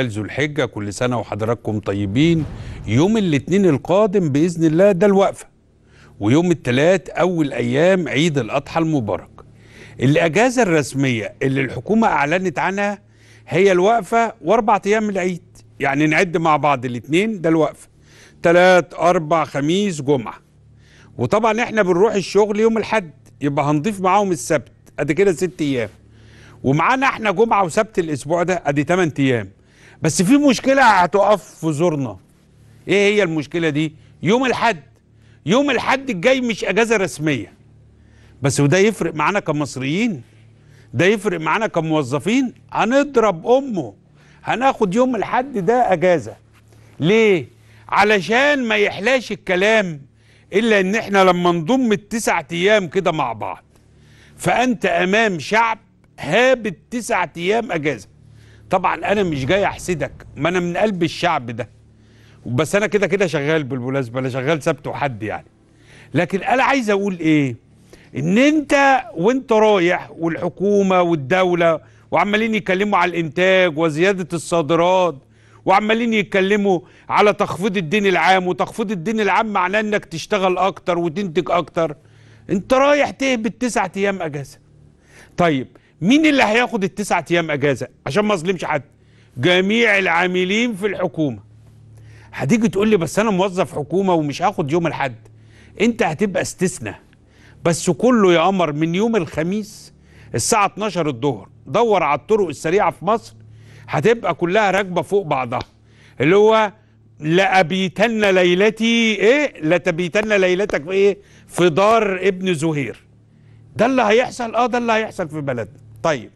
ذو الحجة كل سنة وحضراتكم طيبين. يوم الاثنين القادم بإذن الله ده الوقفة. ويوم الثلاث أول أيام عيد الأضحى المبارك. الأجازة الرسمية اللي الحكومة أعلنت عنها هي الوقفة وأربع أيام العيد. يعني نعد مع بعض الاثنين ده الوقفة. ثلاث أربع خميس جمعة. وطبعا إحنا بنروح الشغل يوم الحد يبقى هنضيف معاهم السبت. أدي كده ست أيام. ومعانا إحنا جمعة وسبت الأسبوع ده. أدي 8 أيام. بس في مشكلة هتقف في زورنا. إيه هي المشكلة دي؟ يوم الحد. يوم الحد الجاي مش أجازة رسمية. بس وده يفرق معانا كمصريين. ده يفرق معانا كموظفين. هنضرب أمه. هناخد يوم الحد ده أجازة. ليه؟ علشان ما يحلاش الكلام إلا إن إحنا لما نضم التسع أيام كده مع بعض. فأنت أمام شعب هابت تسع أيام أجازة. طبعا أنا مش جاي أحسدك ما أنا من قلب الشعب ده. بس أنا كده كده شغال بالمناسبة أنا شغال سبت وحد يعني. لكن أنا عايز أقول إيه؟ إن أنت وأنت رايح والحكومة والدولة وعمالين يتكلموا على الإنتاج وزيادة الصادرات وعمالين يتكلموا على تخفيض الدين العام وتخفيض الدين العام معناه إنك تشتغل أكتر وتنتج أكتر. أنت رايح تهبط تسعة أيام أجازة. طيب مين اللي هياخد التسعة أيام أجازة؟ عشان ما أظلمش حد. جميع العاملين في الحكومة. هتيجي تقول لي بس أنا موظف حكومة ومش هاخد يوم الحد أنت هتبقى استثناء بس كله يا قمر من يوم الخميس الساعة 12 الظهر. دور على الطرق السريعة في مصر. هتبقى كلها راكبة فوق بعضها. اللي هو لأبيتن ليلتي إيه؟ لتبيتن ليلتك في إيه؟ في دار ابن زهير. ده اللي هيحصل. آه ده اللي هيحصل في بلدنا. طيب.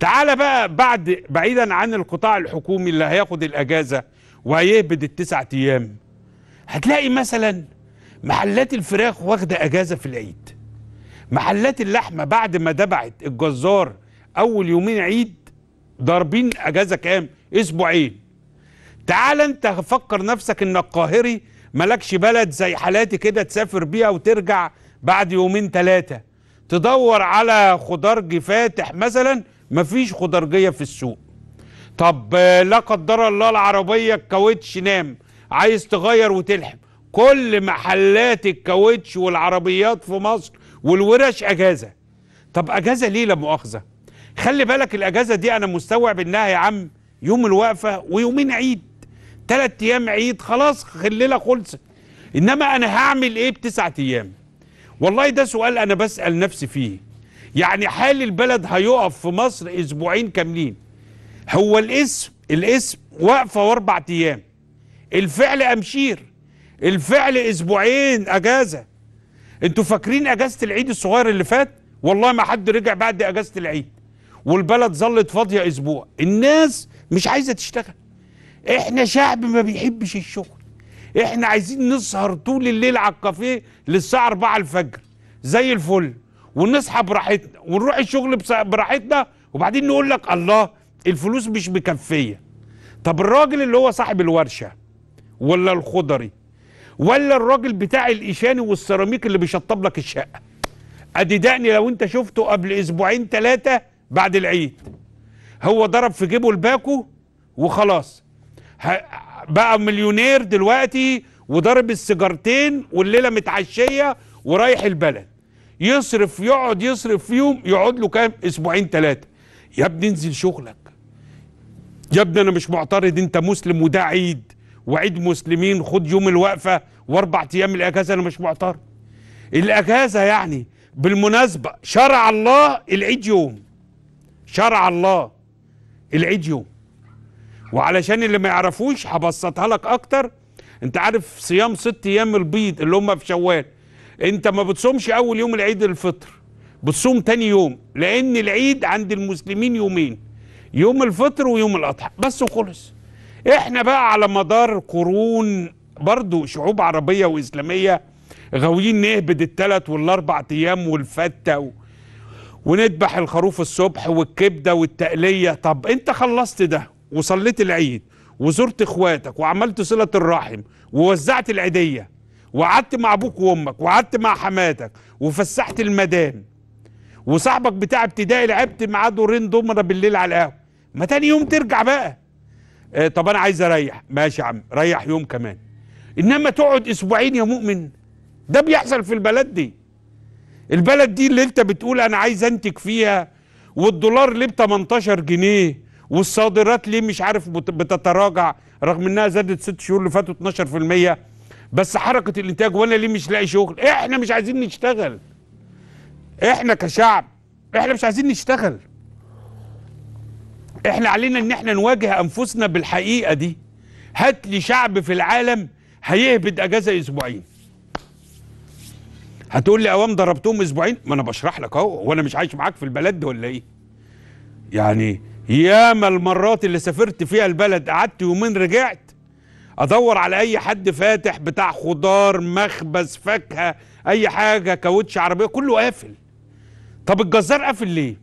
تعالى بقى بعد بعيدا عن القطاع الحكومي اللي هياخد الأجازة وهيهبد التسع أيام هتلاقي مثلا محلات الفراخ واخدة أجازة في العيد. محلات اللحمة بعد ما دبعت الجزار أول يومين عيد ضاربين أجازة كام؟ أسبوعين. تعال أنت فكر نفسك إنك قاهري ملكش بلد زي حالاتي كده تسافر بيها وترجع بعد يومين ثلاثة تدور على خضار فاتح مثلا مفيش خضرجيه في السوق. طب لا قدر الله العربية الكاوتش نام عايز تغير وتلحم. كل محلات الكاوتش والعربيات في مصر والورش أجازة. طب أجازة ليه لا مؤاخذة؟ خلي بالك الأجازة دي أنا مستوعب إنها يا عم يوم الوقفة ويومين عيد. ثلاث أيام عيد خلاص الليلة خلصت. إنما أنا هعمل إيه بتسعة أيام؟ والله ده سؤال أنا بسأل نفسي فيه. يعني حال البلد هيقف في مصر أسبوعين كاملين. هو الاسم الاسم واقفة وأربع أيام. الفعل أمشير. الفعل أسبوعين أجازة. أنتوا فاكرين أجازة العيد الصغير اللي فات؟ والله ما حد رجع بعد أجازة العيد. والبلد ظلت فاضية أسبوع. الناس مش عايزة تشتغل. إحنا شعب ما بيحبش الشغل. إحنا عايزين نسهر طول الليل على الكافيه للساعة 4 الفجر. زي الفل. ونصحى براحتنا ونروح الشغل براحتنا. وبعدين نقول لك الله الفلوس مش مكفية. طب الراجل اللي هو صاحب الورشة ولا الخضري ولا الراجل بتاع الإيشاني والسيراميك اللي بيشطب لك الشقة؟ أدي دقني لو أنت شفته قبل أسبوعين ثلاثة بعد العيد. هو ضرب في جيبه الباكو وخلاص. بقى مليونير دلوقتي وضرب السيجارتين والليلة متعشية ورايح البلد. يصرف يقعد يصرف فيهم يقعد له كام؟ أسبوعين ثلاثة يا ابني انزل شغلك. يا ابني أنا مش معترض أنت مسلم وده عيد. وعيد مسلمين خد يوم الوقفة وأربع أيام الأجازة أنا مش معترض. الأجازة يعني بالمناسبة شرع الله العيد يوم. شرع الله العيد يوم. وعلشان اللي ما يعرفوش هبسطها لك أكتر. أنت عارف صيام ست أيام البيض اللي هم في شوال أنت ما بتصومش أول يوم العيد الفطر بتصوم تاني يوم لأن العيد عند المسلمين يومين يوم الفطر ويوم الأضحى بس وخلص. إحنا بقى على مدار قرون برضو شعوب عربية وإسلامية غاويين نهبد الثلاث والأربع أيام والفتة و... ونذبح الخروف الصبح والكبدة والتقلية. طب أنت خلصت ده وصليت العيد وزرت اخواتك وعملت صلة الرحم ووزعت العيدية وقعدت مع أبوك وأمك وقعدت مع حماتك وفسحت المدام وصاحبك بتاع ابتدائي لعبت معاه دورين دومره بالليل على القهوة. ما تاني يوم ترجع بقى. آه طب أنا عايز أريح. ماشي يا عم ريح يوم كمان. إنما تقعد أسبوعين يا مؤمن. ده بيحصل في البلد دي. البلد دي اللي أنت بتقول أنا عايز أنتج فيها والدولار ليه ب 18 جنيه؟ والصادرات ليه مش عارف بت- بتتراجع رغم إنها زادت ست شهور اللي فاتوا 12% بس حركة الإنتاج وأنا ليه مش لاقي شغل؟ إحنا مش عايزين نشتغل. إحنا كشعب إحنا مش عايزين نشتغل. إحنا علينا إن إحنا نواجه أنفسنا بالحقيقة دي. هات لي شعب في العالم هيهبد أجازة أسبوعين. هتقول لي أوام ضربتهم أسبوعين؟ ما أنا بشرح لك أهو. وأنا مش عايش معاك في البلد ولا إيه؟ يعني ياما المرات اللي سافرت فيها البلد قعدت يومين رجعت أدور على أي حد فاتح بتاع خضار مخبز فاكهة أي حاجة كاوتش عربية كله قافل. طب الجزار قافل ليه؟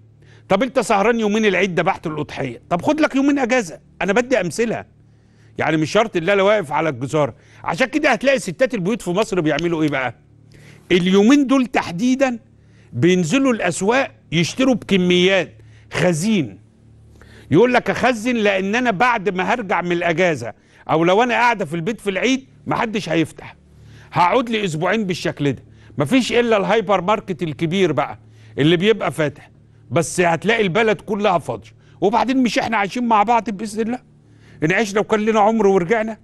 طب أنت سهران يومين العيد ذبحت الأضحية. طب خد لك يومين أجازة. أنا بدي أمثلة. يعني مش شرط اللي أنا واقف على الجزاره عشان كده هتلاقي ستات البيوت في مصر بيعملوا إيه بقى؟ اليومين دول تحديدا بينزلوا الأسواق يشتروا بكميات خزين. يقول لك أخزن لأن أنا بعد ما هرجع من الأجازة أو لو أنا قاعدة في البيت في العيد محدش هيفتح. هقعد لي أسبوعين بالشكل ده. مفيش إلا الهايبر ماركت الكبير بقى اللي بيبقى فاتح. بس هتلاقي البلد كلها فاضية. وبعدين مش إحنا عايشين مع بعض بإذن الله. نعيش لو كان لنا عمر ورجعنا.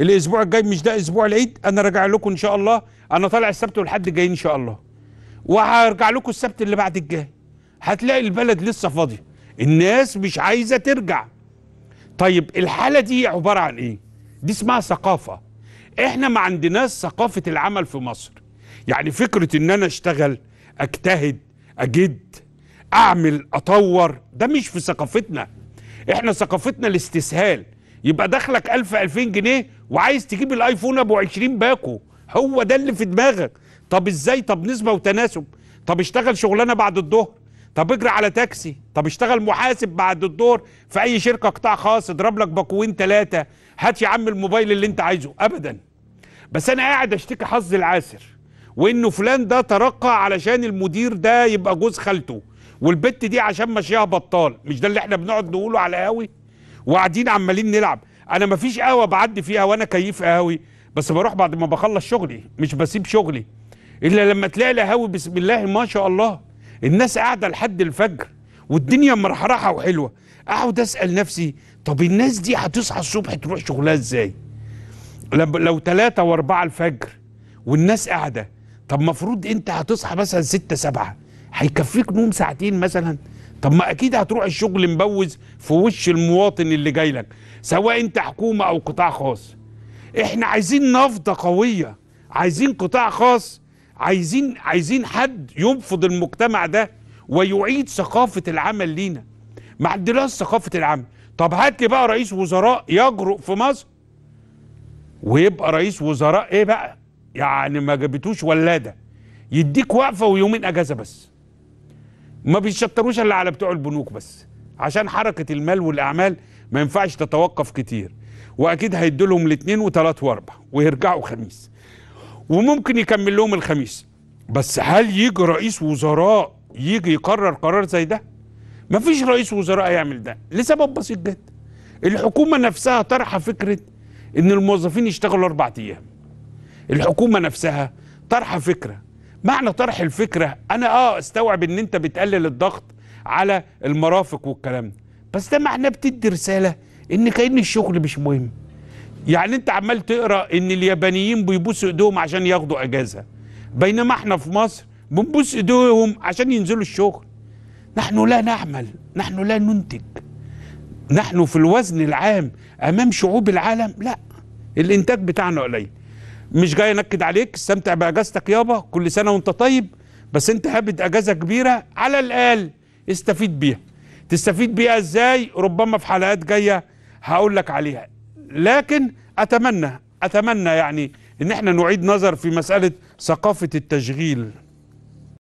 الأسبوع الجاي مش ده أسبوع العيد؟ أنا راجع لكم إن شاء الله. أنا طالع السبت والحد الجاي إن شاء الله. وهرجع لكم السبت اللي بعد الجاي. هتلاقي البلد لسه فاضية. الناس مش عايزة ترجع. طيب الحالة دي عبارة عن إيه؟ دي اسمها ثقافة. إحنا ما عندناش ثقافة العمل في مصر. يعني فكرة إن أنا أشتغل أجتهد أجد أعمل أطور ده مش في ثقافتنا. إحنا ثقافتنا الاستسهال. يبقى دخلك 1000 2000 جنيه وعايز تجيب الآيفون أبو 20 باكو. هو ده اللي في دماغك. طب إزاي؟ طب نسبة وتناسب. طب اشتغل شغلانة بعد الظهر. طب اجري على تاكسي. طب اشتغل محاسب بعد الظهر في أي شركة قطاع خاص اضرب لك باكوين ثلاثة هات يا عم الموبايل اللي انت عايزه. ابدا. بس أنا قاعد أشتكي حظي العاثر وإنه فلان ده ترقى علشان المدير ده يبقى جوز خالته والبت دي عشان ماشيها بطال. مش ده اللي إحنا بنقعد نقوله على قهاوي وقاعدين عمالين نلعب. أنا مفيش قهوة بعدي فيها وأنا كيف قهوي بس بروح بعد ما بخلص شغلي مش بسيب شغلي. إلا لما تلاقي القهاوي بسم الله ما شاء الله الناس قاعدة لحد الفجر. والدنيا مرحرحه وحلوة. أقعد أسأل نفسي طب الناس دي هتصحى الصبح تروح شغلها إزاي؟ لو ثلاثة وأربعة الفجر والناس قاعدة طب مفروض أنت هتصحى مثلا ستة سبعة هيكفيك نوم ساعتين مثلا؟ طب ما أكيد هتروح الشغل مبوز في وش المواطن اللي جاي لك سواء أنت حكومة أو قطاع خاص. إحنا عايزين نفضة قوية عايزين قطاع خاص عايزين عايزين حد ينفض المجتمع ده ويعيد ثقافة العمل لينا. ما عندناش ثقافة العمل. طب هات لي بقى رئيس وزراء يجرؤ في مصر. ويبقى رئيس وزراء إيه بقى؟ يعني ما جابتوش ولادة. يديك وقفة ويومين أجازة بس. ما بيشطروش إلا على بتوع البنوك بس. عشان حركة المال والأعمال ما ينفعش تتوقف كتير. وأكيد هيدوا لهم الاثنين وثلاث وأربع ويرجعوا خميس. وممكن يكمل لهم الخميس. بس هل يجي رئيس وزراء يجي يقرر قرار زي ده؟ مفيش رئيس وزراء يعمل ده. لسبب بسيط جدا. الحكومة نفسها طرحه فكرة إن الموظفين يشتغلوا أربع أيام. الحكومة نفسها طرحه فكرة. معنى طرح الفكرة أنا آه أستوعب إن أنت بتقلل الضغط على المرافق والكلام ده. بس ده معناه بتدي رسالة إن كأن الشغل مش مهم. يعني أنت عمال تقرأ إن اليابانيين بيبوسوا ايديهم عشان ياخدوا أجازة. بينما إحنا في مصر بنبوس إيديهم عشان ينزلوا الشغل. نحن لا نعمل نحن لا ننتج. نحن في الوزن العام أمام شعوب العالم لا. الإنتاج بتاعنا قليل. مش جاي أنكد عليك استمتع بأجازتك يابا كل سنة وأنت طيب بس أنت هابد أجازة كبيرة على الأقل استفيد بيها. تستفيد بيها إزاي؟ ربما في حلقات جاية هقول لك عليها. لكن أتمنى أتمنى يعني إن إحنا نعيد نظر في مسألة ثقافة التشغيل.